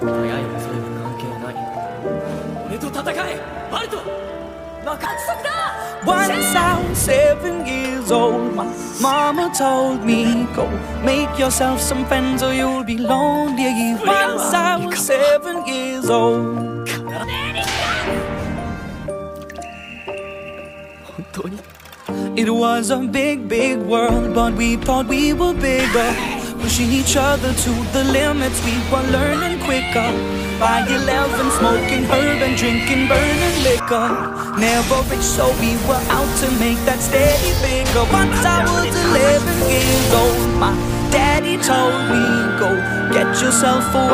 早い遅いは関係ない俺と戦えバルト約束だ Once I was seven years old, my mama told me, Go make yourself some friends or you'll be lonely. Once I was seven years old. 本当に It was a big, big world, but we thought we were bigger. Pushing each other to the limits, we were learning quicker. By 11, smoking herb and drinking burning liquor. Never rich, so we were out to make that steady figure. Once I was 11 years old, my daddy told me, Go get yourself a